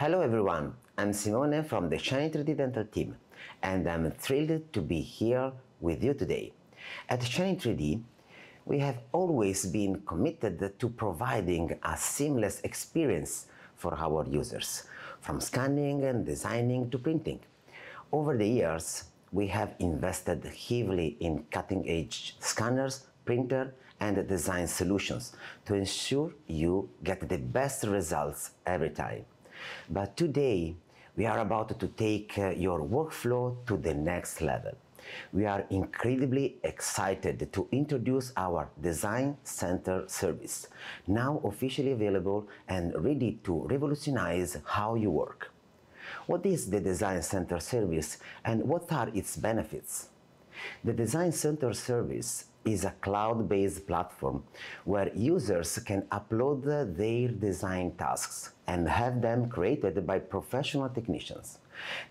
Hello everyone, I'm Simone from the Shining 3D Dental team and I'm thrilled to be here with you today. At Shining 3D, we have always been committed to providing a seamless experience for our users, from scanning and designing to printing. Over the years, we have invested heavily in cutting-edge scanners, printer, and design solutions to ensure you get the best results every time. But today, we are about to take uh, your workflow to the next level. We are incredibly excited to introduce our Design Center service, now officially available and ready to revolutionize how you work. What is the Design Center service and what are its benefits? The Design Center service is a cloud-based platform where users can upload their design tasks and have them created by professional technicians.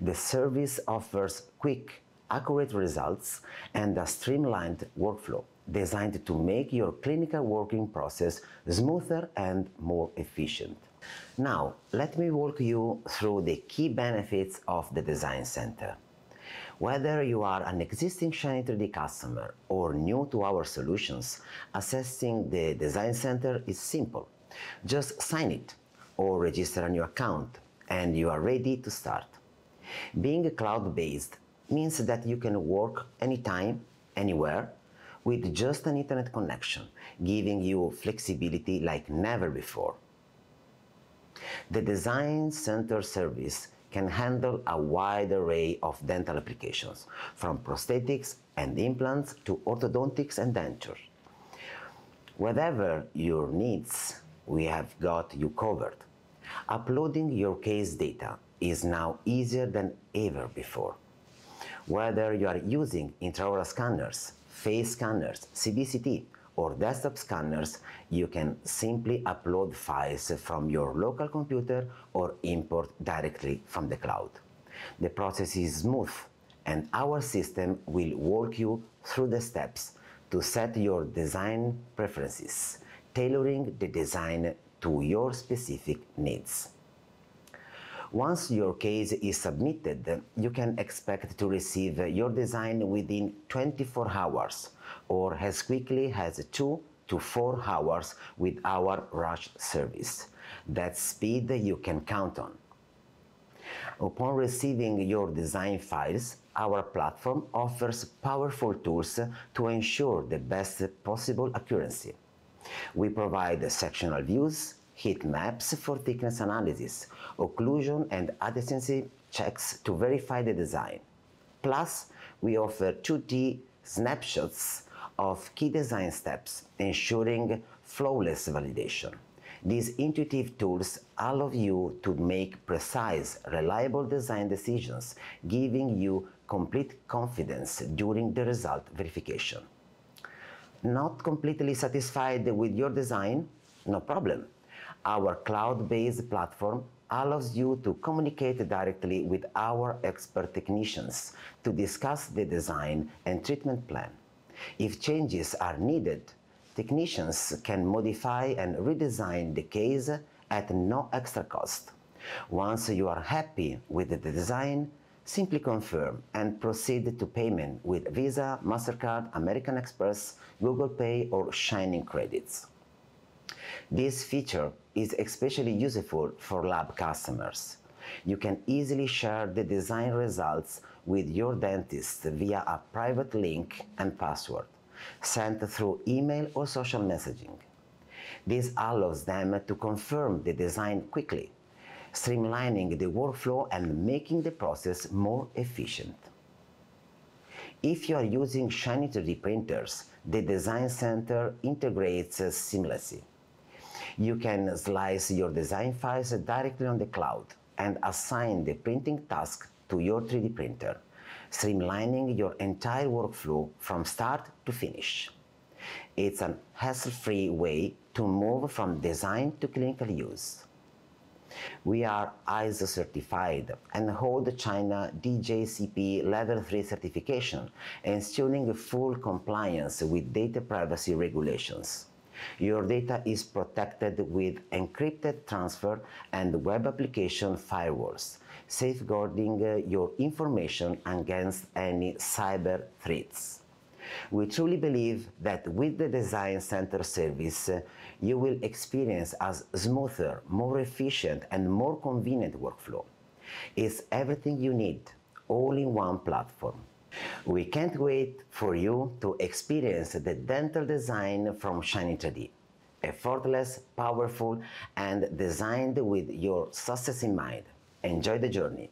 The service offers quick, accurate results and a streamlined workflow designed to make your clinical working process smoother and more efficient. Now, let me walk you through the key benefits of the Design Center. Whether you are an existing Shining 3D customer or new to our solutions, accessing the Design Center is simple. Just sign it or register a new account and you are ready to start. Being cloud-based means that you can work anytime, anywhere, with just an internet connection, giving you flexibility like never before. The Design Center service can handle a wide array of dental applications, from prosthetics and implants to orthodontics and denture. Whatever your needs, we have got you covered. Uploading your case data is now easier than ever before. Whether you are using intraoral scanners, face scanners, CBCT, or desktop scanners, you can simply upload files from your local computer or import directly from the cloud. The process is smooth and our system will walk you through the steps to set your design preferences, tailoring the design to your specific needs. Once your case is submitted, you can expect to receive your design within 24 hours or as quickly as 2 to 4 hours with our rush service. That's speed you can count on. Upon receiving your design files, our platform offers powerful tools to ensure the best possible accuracy. We provide sectional views, heat maps for thickness analysis, occlusion and adjacency checks to verify the design. Plus, we offer 2D snapshots of key design steps, ensuring flawless validation. These intuitive tools allow you to make precise, reliable design decisions, giving you complete confidence during the result verification. Not completely satisfied with your design? No problem. Our cloud-based platform allows you to communicate directly with our expert technicians to discuss the design and treatment plan. If changes are needed, technicians can modify and redesign the case at no extra cost. Once you are happy with the design, simply confirm and proceed to payment with Visa, MasterCard, American Express, Google Pay or Shining credits. This feature is especially useful for lab customers. You can easily share the design results with your dentist via a private link and password sent through email or social messaging. This allows them to confirm the design quickly, streamlining the workflow and making the process more efficient. If you are using Shining 3D printers, the Design Center integrates seamlessly. You can slice your design files directly on the cloud and assign the printing task to your 3D printer, streamlining your entire workflow from start to finish. It's an hassle-free way to move from design to clinical use. We are ISO certified and hold China DJCP Level 3 certification, ensuring full compliance with data privacy regulations. Your data is protected with encrypted transfer and web application firewalls, safeguarding uh, your information against any cyber threats. We truly believe that with the Design Center service, uh, you will experience a smoother, more efficient, and more convenient workflow. It's everything you need, all in one platform. We can't wait for you to experience the dental design from Shining 3D. Effortless, powerful, and designed with your success in mind. Enjoy the journey.